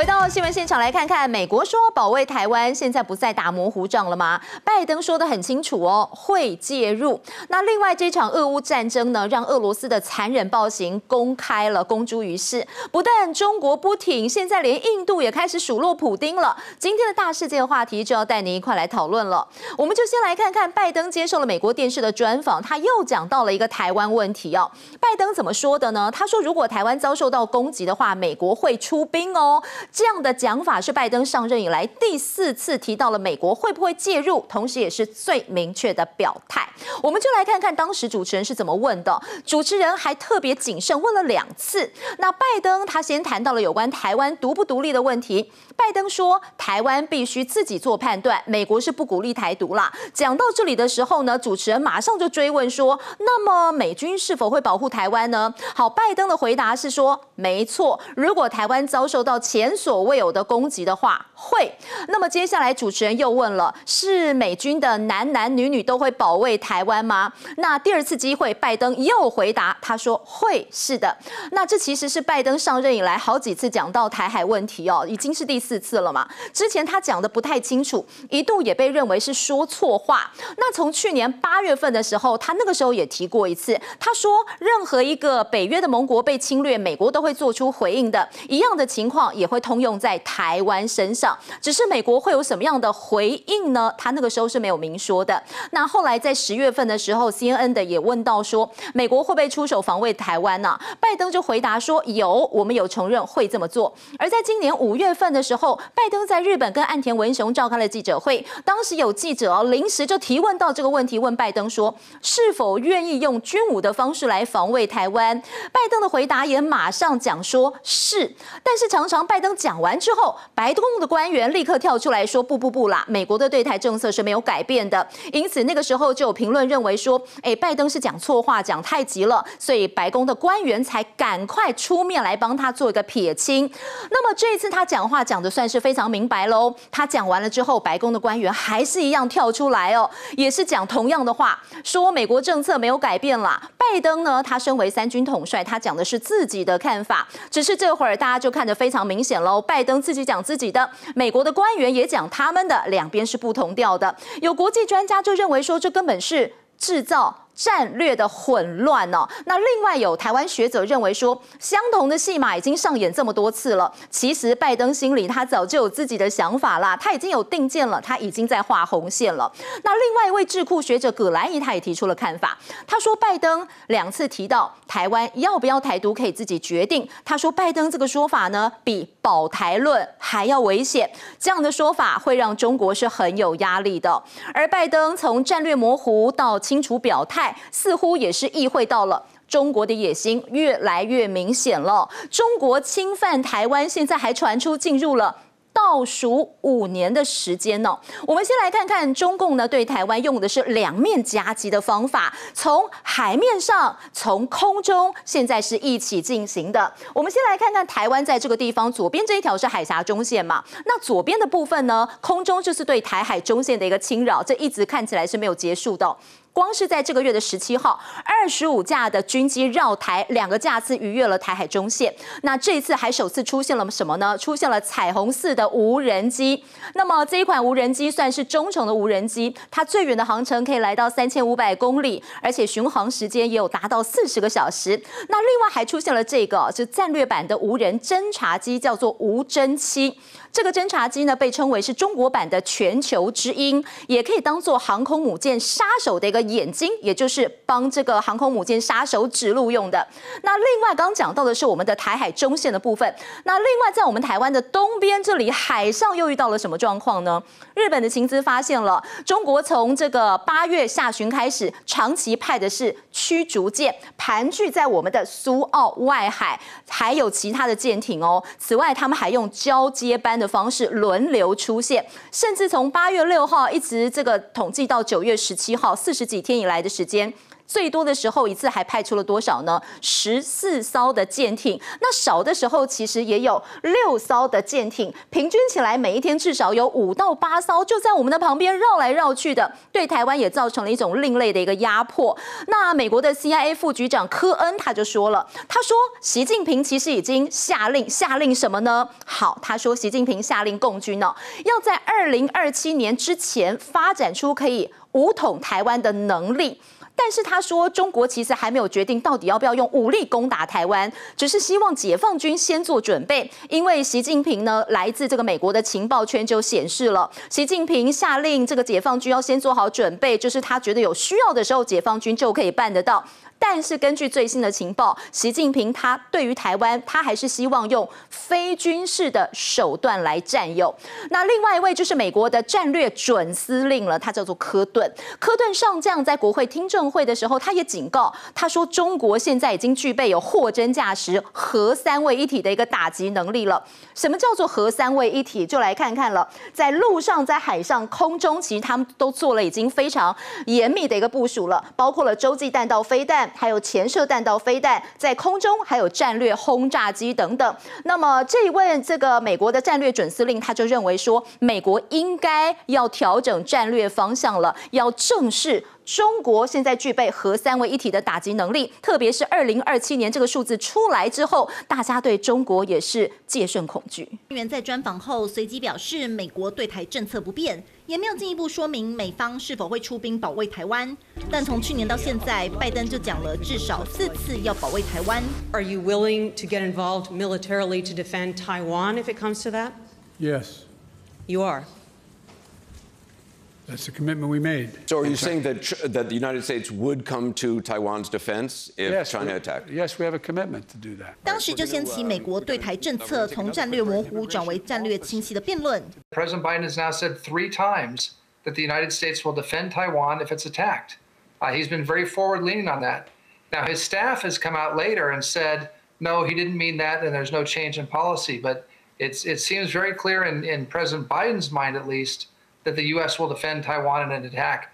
回到新闻现场来看看，美国说保卫台湾，现在不再打模糊仗了吗？拜登说的很清楚哦，会介入。那另外这场俄乌战争呢，让俄罗斯的残忍暴行公开了，公诸于世。不但中国不挺，现在连印度也开始数落普丁了。今天的大事件话题就要带您一块来讨论了。我们就先来看看拜登接受了美国电视的专访，他又讲到了一个台湾问题哦。拜登怎么说的呢？他说，如果台湾遭受到攻击的话，美国会出兵哦。这样的讲法是拜登上任以来第四次提到了美国会不会介入，同时也是最明确的表态。我们就来看看当时主持人是怎么问的。主持人还特别谨慎问了两次。那拜登他先谈到了有关台湾独不独立的问题。拜登说台湾必须自己做判断，美国是不鼓励台独啦。讲到这里的时候呢，主持人马上就追问说：那么美军是否会保护台湾呢？好，拜登的回答是说：没错，如果台湾遭受到前所未有的攻击的话，会。那么接下来主持人又问了：是美军的男男女女都会保卫台湾吗？那第二次机会，拜登又回答，他说会是的。那这其实是拜登上任以来好几次讲到台海问题哦，已经是第四次了嘛。之前他讲的不太清楚，一度也被认为是说错话。那从去年八月份的时候，他那个时候也提过一次，他说任何一个北约的盟国被侵略，美国都会做出回应的。一样的情况也会通用在台湾身上，只是美国会有什么样的回应呢？他那个时候是没有明说的。那后来在十月份的时候，CNN 的也问到说，美国会不会出手防卫台湾呢？拜登就回答说有，我们有承认会这么做。而在今年五月份的时候，拜登在日本跟岸田文雄召开了记者会，当时有记者临时就提问到这个问题，问拜登说是否愿意用军武的方式来防卫台湾？拜登的回答也马上讲说是，但是常常拜登讲完之后，白宫的官员立刻跳出来说不不不啦，美国的对台政策是没有改变的。因此那个时候就有评论认为说，哎，拜登是讲错话，讲太急了，所以白宫的官员才赶快出面来帮他做一个撇清。那么这一次他讲话讲的算是非常明白喽。他讲完了之后，白宫的官员还是一样跳出来哦，也是讲同样的话，说美国政策没有改变啦。拜登呢，他身为三军统帅，他讲的是自己的看法，只是这会儿大家就看得非常明显了喽。拜登自己讲自己的，美国的官员也讲他们的，两边是不同调的。有国际专家就认为说，这根本是制造。战略的混乱哦，那另外有台湾学者认为说，相同的戏码已经上演这么多次了。其实拜登心里他早就有自己的想法啦，他已经有定见了，他已经在画红线了。那另外一位智库学者葛兰仪他也提出了看法，他说拜登两次提到台湾要不要台独可以自己决定，他说拜登这个说法呢比保台论还要危险，这样的说法会让中国是很有压力的。而拜登从战略模糊到清楚表态。似乎也是意会到了中国的野心越来越明显了。中国侵犯台湾，现在还传出进入了。倒数五年的时间呢？我们先来看看中共呢对台湾用的是两面夹击的方法，从海面上，从空中，现在是一起进行的。我们先来看看台湾在这个地方，左边这一条是海峡中线嘛？那左边的部分呢，空中就是对台海中线的一个侵扰，这一直看起来是没有结束的。光是在这个月的十七号，二十五架的军机绕台，两个架次逾越了台海中线。那这一次还首次出现了什么呢？出现了彩虹四的无人机。那么这一款无人机算是中程的无人机，它最远的航程可以来到三千五百公里，而且巡航时间也有达到四十个小时。那另外还出现了这个，是战略版的无人侦察机，叫做无侦七。这个侦察机呢，被称为是中国版的全球之鹰，也可以当做航空母舰杀手的一个眼睛，也就是帮这个航空母舰杀手指路用的。那另外刚讲到的是我们的台海中线的部分。那另外在我们台湾的东边这里，海上又遇到了什么状况呢？日本的情资发现了，中国从这个八月下旬开始，长期派的是驱逐舰盘踞在我们的苏澳外海，还有其他的舰艇哦。此外，他们还用交接班。的方式轮流出现，甚至从八月六号一直这个统计到九月十七号，四十几天以来的时间。最多的时候一次还派出了多少呢？十四艘的舰艇。那少的时候其实也有六艘的舰艇，平均起来每一天至少有五到八艘就在我们的旁边绕来绕去的，对台湾也造成了一种另类的一个压迫。那美国的 CIA 副局长科恩他就说了，他说习近平其实已经下令，下令什么呢？好，他说习近平下令共军呢，要在二零二七年之前发展出可以武统台湾的能力。但是他说，中国其实还没有决定到底要不要用武力攻打台湾，只是希望解放军先做准备。因为习近平呢，来自这个美国的情报圈就显示了，习近平下令这个解放军要先做好准备，就是他觉得有需要的时候，解放军就可以办得到。但是根据最新的情报，习近平他对于台湾，他还是希望用非军事的手段来占有。那另外一位就是美国的战略准司令了，他叫做科顿。科顿上将在国会听证会的时候，他也警告，他说中国现在已经具备有货真价实核三位一体的一个打击能力了。什么叫做核三位一体？就来看看了，在陆上、在海上、空中，其实他们都做了已经非常严密的一个部署了，包括了洲际弹道飞弹。还有潜射弹道飞弹在空中，还有战略轰炸机等等。那么这一位这个美国的战略准司令，他就认为说，美国应该要调整战略方向了，要正视。中国现在具备核三位一体的打击能力，特别是二零二七年这个数字出来之后，大家对中国也是戒慎恐惧。官员在专访后随即表示，美国对台政策不变，也没有进一步说明美方是否会出兵保卫台湾。但从去年到现在，拜登就讲了至少四次要保卫台湾。Are you willing to get involved militarily to defend Taiwan if it comes to that? Yes. You are. That's the commitment we made. So are you saying that that the United States would come to Taiwan's defense if yes, China attacked? Yes, we have a commitment to do that. 当时就掀起美国对台政策从战略模糊转为战略清晰的辩论。President Biden has now said three times that the United States will defend Taiwan if it's attacked. Uh, he's been very forward-leaning on that. Now his staff has come out later and said, no, he didn't mean that, and there's no change in policy. But it's, it seems very clear in, in President Biden's mind, at least, 在 the U.S. will defend Taiwan in an attack.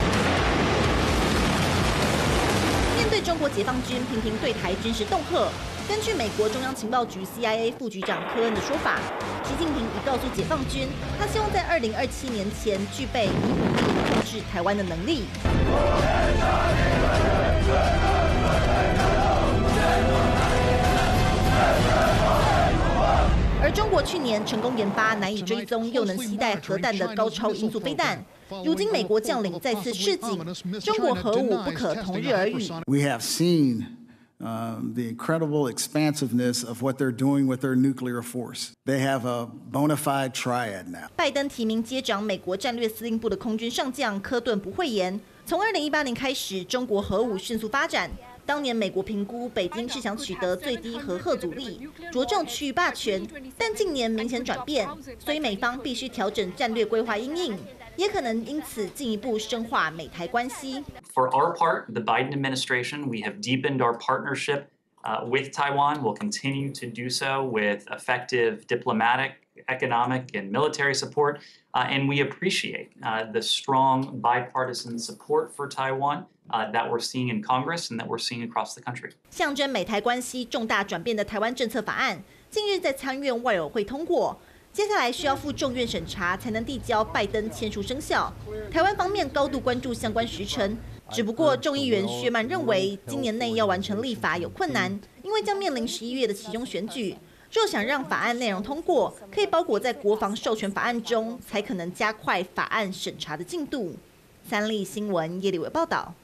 面对中国解放军频频对台军事恫吓，根据美国中央情报局 CIA 副局长科恩的说法，习近平已告诉解放军，他希望在2027年前具备以武力控制台湾的能力。而中国去年成功研发难以追踪又能携带核弹的高超音速飞弹，如今美国将领再次示警，中国核武不可同日而语。We have seen the incredible expansiveness of what they're doing with their nuclear force. They have a bona fide triad now. 拜登提名接掌美国战略司令部的空军上将科顿不讳言，从2018年开始，中国核武迅速发展。当年美国评估北京是想取得最低核核阻力，着重区域霸权，但近年明显转变，所以美方必须调整战略规划，因应，也可能因此进一步深化美台关系。For our part, the Biden administration, we have deepened our partnership with Taiwan. We'll continue to do so with effective diplomatic, economic, and military support, and we appreciate the strong bipartisan support for Taiwan. Uh, that we're seeing in Congress and that we're seeing across the country. 象征美台关系重大转变的台湾政策法案，近日在参院外委会通过，接下来需要赴众院审查才能递交拜登签署生效。台湾方面高度关注相关时程，只不过众议员薛曼认为，今年内要完成立法有困难，因为将面临十一月的其中选举。若想让法案内容通过，可以包裹在国防授权法案中，才可能加快法案审查的进度。三立新闻叶立伟报道。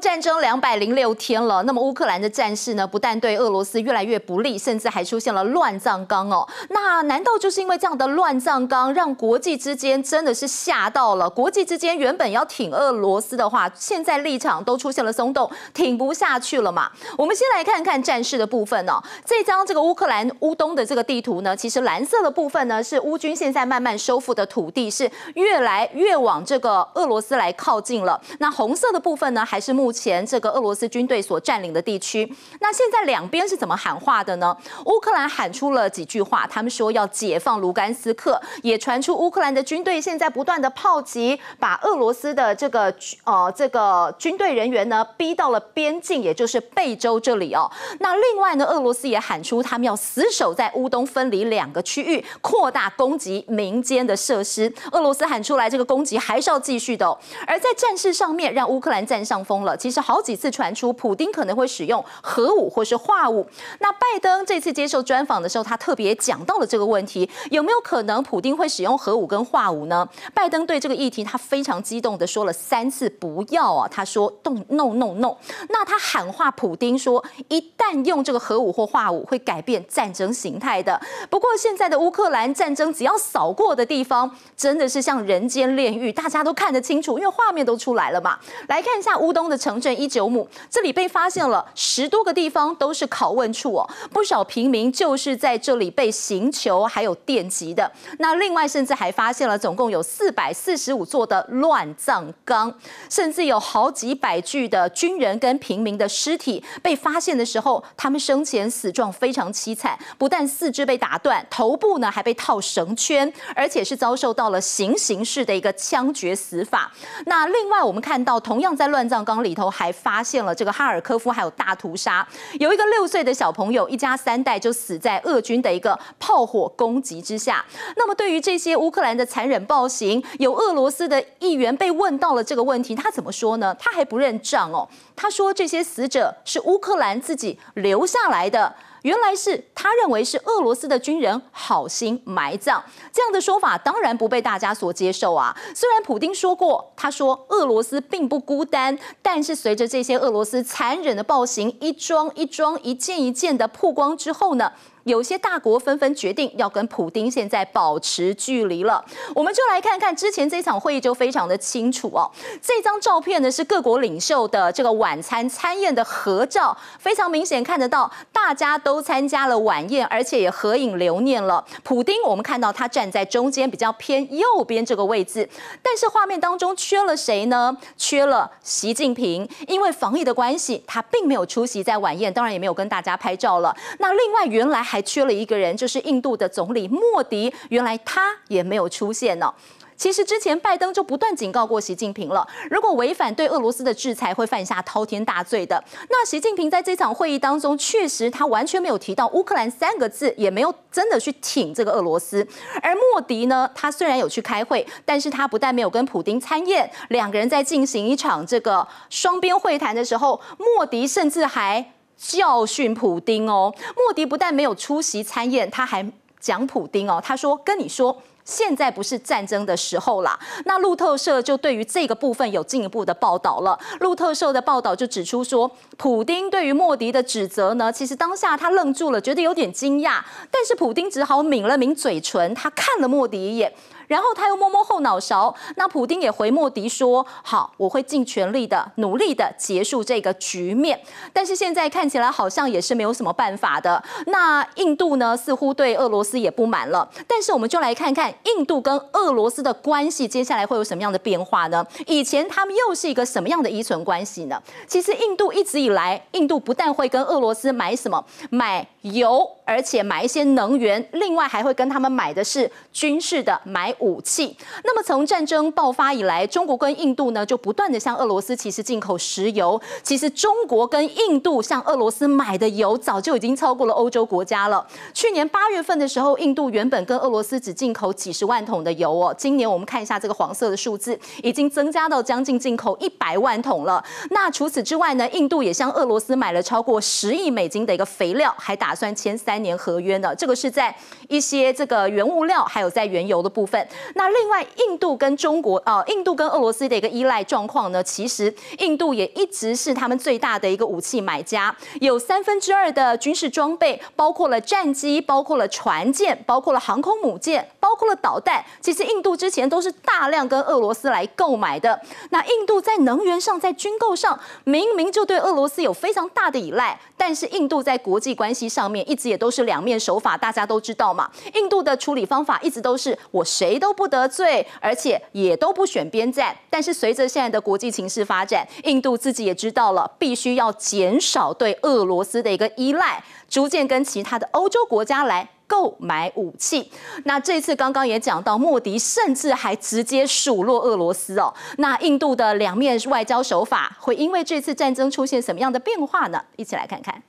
战争两百零六天了，那么乌克兰的战事呢，不但对俄罗斯越来越不利，甚至还出现了乱葬岗哦。那难道就是因为这样的乱葬岗，让国际之间真的是吓到了？国际之间原本要挺俄罗斯的话，现在立场都出现了松动，挺不下去了嘛？我们先来看看战事的部分哦。这张这个乌克兰乌东的这个地图呢，其实蓝色的部分呢是乌军现在慢慢收复的土地，是越来越往这个俄罗斯来靠近了。那红色的部分呢？还是目目前这个俄罗斯军队所占领的地区。那现在两边是怎么喊话的呢？乌克兰喊出了几句话，他们说要解放卢甘斯克，也传出乌克兰的军队现在不断的炮击，把俄罗斯的这个呃这个军队人员呢逼到了边境，也就是贝州这里哦。那另外呢，俄罗斯也喊出他们要死守在乌东分离两个区域，扩大攻击民间的设施。俄罗斯喊出来，这个攻击还是要继续的。而在战事上面，让乌克兰占上风了其实好几次传出，普丁可能会使用核武或是化武。那拜登这次接受专访的时候，他特别讲到了这个问题：有没有可能普丁会使用核武跟化武呢？拜登对这个议题，他非常激动的说了三次不要啊！他说 no no no。那他喊话普丁说，一旦用这个核武或化武，会改变战争形态的。不过现在的乌克兰战争，只要扫过的地方，真的是像人间炼狱，大家都看得清楚，因为画面都出来了嘛。来看一下乌东的城镇一九亩，这里被发现了十多个地方都是拷问处哦，不少平民就是在这里被刑求还有电击的。那另外甚至还发现了总共有四百四十五座的乱葬岗，甚至有好几百具的军人跟平民的尸体被发现的时候，他们生前死状非常凄惨，不但四肢被打断，头部呢还被套绳圈，而且是遭受到了行刑式的一个枪决死法。那另外我们看到，同样在乱葬岗里里头还发现了这个哈尔科夫还有大屠杀，有一个六岁的小朋友，一家三代就死在俄军的一个炮火攻击之下。那么对于这些乌克兰的残忍暴行，有俄罗斯的议员被问到了这个问题，他怎么说呢？他还不认账哦，他说这些死者是乌克兰自己留下来的。原来是他认为是俄罗斯的军人好心埋葬，这样的说法当然不被大家所接受啊。虽然普丁说过，他说俄罗斯并不孤单，但是随着这些俄罗斯残忍的暴行一桩一桩、一件一件的曝光之后呢？有些大国纷纷决定要跟普丁现在保持距离了。我们就来看看之前这场会议就非常的清楚哦。这张照片呢是各国领袖的这个晚餐餐宴的合照，非常明显看得到大家都参加了晚宴，而且也合影留念了。普丁我们看到他站在中间比较偏右边这个位置，但是画面当中缺了谁呢？缺了习近平，因为防疫的关系，他并没有出席在晚宴，当然也没有跟大家拍照了。那另外原来。还缺了一个人，就是印度的总理莫迪。原来他也没有出现呢。其实之前拜登就不断警告过习近平了，如果违反对俄罗斯的制裁，会犯下滔天大罪的。那习近平在这场会议当中，确实他完全没有提到乌克兰三个字，也没有真的去挺这个俄罗斯。而莫迪呢，他虽然有去开会，但是他不但没有跟普京参宴，两个人在进行一场这个双边会谈的时候，莫迪甚至还。教训普丁哦，莫迪不但没有出席参宴，他还讲普丁哦，他说跟你说，现在不是战争的时候啦。那路透社就对于这个部分有进一步的报道了。路透社的报道就指出说，普丁对于莫迪的指责呢，其实当下他愣住了，觉得有点惊讶，但是普丁只好抿了抿嘴唇，他看了莫迪一眼。然后他又摸摸后脑勺，那普丁也回莫迪说：“好，我会尽全力的、努力的结束这个局面。”但是现在看起来好像也是没有什么办法的。那印度呢，似乎对俄罗斯也不满了。但是我们就来看看印度跟俄罗斯的关系接下来会有什么样的变化呢？以前他们又是一个什么样的依存关系呢？其实印度一直以来，印度不但会跟俄罗斯买什么买油，而且买一些能源，另外还会跟他们买的是军事的买。武器。那么从战争爆发以来，中国跟印度呢就不断的向俄罗斯其实进口石油。其实中国跟印度向俄罗斯买的油早就已经超过了欧洲国家了。去年八月份的时候，印度原本跟俄罗斯只进口几十万桶的油哦，今年我们看一下这个黄色的数字，已经增加到将近进口一百万桶了。那除此之外呢，印度也向俄罗斯买了超过十亿美金的一个肥料，还打算签三年合约呢。这个是在一些这个原物料还有在原油的部分。那另外，印度跟中国啊，印度跟俄罗斯的一个依赖状况呢，其实印度也一直是他们最大的一个武器买家，有三分之二的军事装备，包括了战机，包括了船舰，包括了航空母舰，包括了导弹，其实印度之前都是大量跟俄罗斯来购买的。那印度在能源上，在军购上，明明就对俄罗斯有非常大的依赖，但是印度在国际关系上面一直也都都是两面手法，大家都知道嘛。印度的处理方法一直都是我谁都不得罪，而且也都不选边站。但是随着现在的国际情势发展，印度自己也知道了，必须要减少对俄罗斯的一个依赖，逐渐跟其他的欧洲国家来。购买武器，那这次刚刚也讲到，莫迪甚至还直接数落俄罗斯哦。那印度的两面外交手法会因为这次战争出现什么样的变化呢？一起来看看。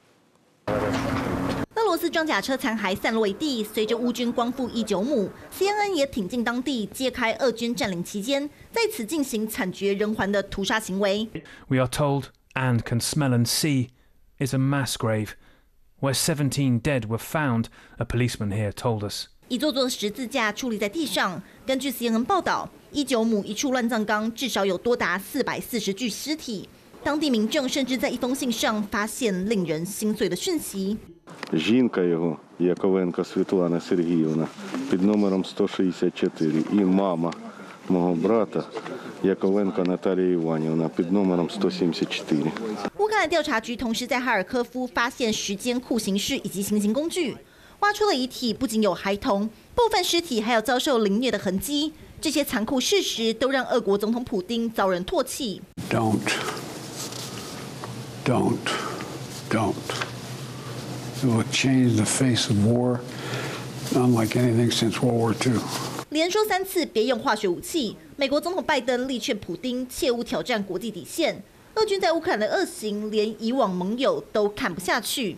俄罗斯装甲车残骸散落一地，随着乌军光复一九亩，CNN 也挺进当地，揭开俄军占领期间在此进行惨绝人寰的屠杀行为。We are told and can smell and see is a mass grave. where seventeen dead were found, a policeman here told us. 一座座十字架矗立在地上。根据 CNN 报道，一九亩一处乱葬岗至少有多达四百四十具尸体。当地民众甚至在一封信上发现令人心碎的讯息。Жінка його Яковенко Світлана Сергіївна під номером 164 і мама мого брата Яковенко Наталія Іванівна під номером 174. 乌克兰调查局同时在哈尔科夫发现时间酷刑室以及行刑工具，挖出了遗体，不仅有孩童，部分尸体还有遭受凌虐的痕迹。这些残酷事实都让俄国总统普京遭人唾弃。Don't, don't, don't. It will change the face of war, unlike anything since World War II. 连说三次别用化学武器，美国总统拜登力劝普京切勿挑战国际底线。俄军在乌克兰的恶行，连以往盟友都看不下去。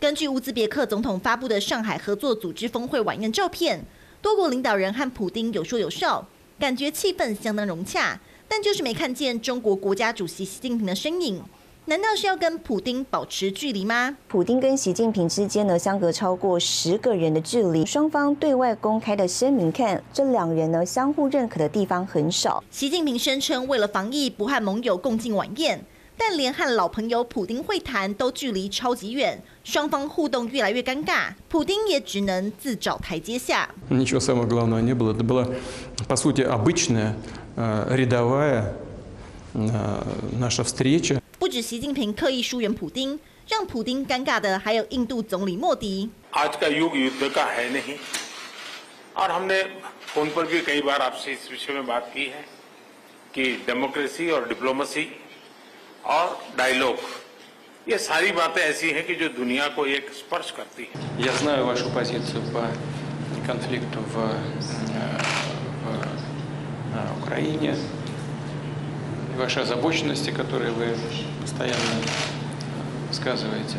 根据乌兹别克总统发布的上海合作组织峰会晚宴照片，多国领导人和普京有说有笑，感觉气氛相当融洽，但就是没看见中国国家主席习近平的身影。难道是要跟普丁保持距离吗？普丁跟习近平之间呢，相隔超过十个人的距离。双方对外公开的声明看，这两人呢相互认可的地方很少。习近平声称，为了防疫不和盟友共进晚宴，但连和老朋友普丁会谈都距离超级远，双方互动越来越尴尬，普丁也只能自找台阶下。Ничего самого главного не было. Это была по сути обычная рядовая наша встреча. 不止习近平刻意疏远普京，让普京尴尬的还有印度总理莫迪。आज का युग युद्ध का है नहीं और हमने फोन पर भी कई बार आपसे इस विषय में बात की है कि डेमोक्रेसी और डिप्लोमेसी और डायलॉग ये सारी बातें ऐसी हैं कि जो दुनिया को एक स्पर्श करती है Я знаю вашу позицию по конфликту в, в Украине. Вашей озабоченности, которые вы постоянно сказываете.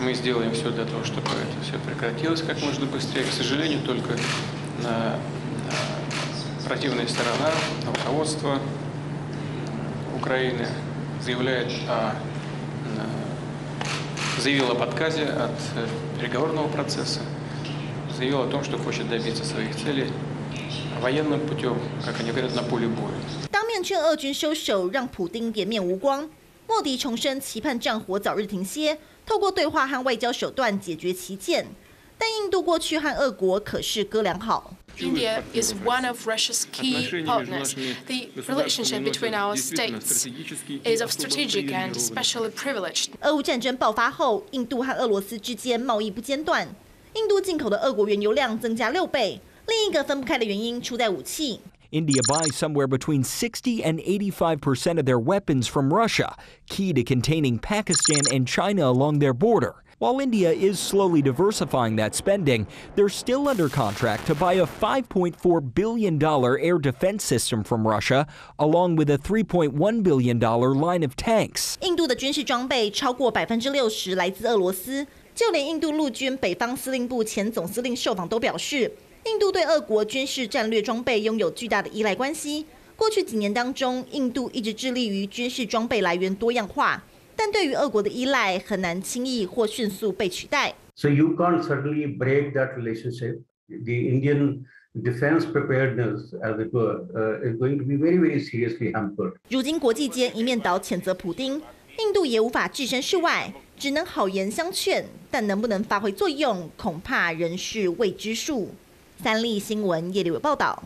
Мы сделаем все для того, чтобы это все прекратилось как можно быстрее. К сожалению, только на, на противная сторона, руководство Украины заявляет о, заявил об отказе от переговорного процесса, заявил о том, что хочет добиться своих целей военным путем, как они говорят, на поле боя. 面劝俄军收手，让普丁颜面无光。莫迪重申期盼战火早日停歇，透过对话和外交手段解决旗舰。但印度过去和俄国可是哥俩好。India is one of Russia's key partners. The relationship between our states is of strategic and especially privileged. 俄乌战争爆发后，印度和俄罗斯之间贸易不间断，印度进口的俄国原油量增加六倍。另一个分不开的原因出在武器。India buys somewhere between 60 and 85% of their weapons from Russia, key to containing Pakistan and China along their border. While India is slowly diversifying that spending, they're still under contract to buy a $5.4 billion air defense system from Russia, along with a $3.1 billion line of tanks. 印度的军事装备超过百分之六十来自俄罗斯，就连印度陆军北方司令部前总司令受访都表示。 印度对俄国军事战略装备拥有巨大的依赖关系。过去几年当中，印度一直致力于军事装备来源多样化，但对于俄国的依赖很难轻易或迅速被取代。So you can't certainly break that relationship. The Indian defense preparedness, as it were, is going to be very, very seriously hampered. 如今国际间一面倒谴责普京，印度也无法置身事外，只能好言相劝，但能不能发挥作用，恐怕仍是未知数。三立新闻叶立伟报道。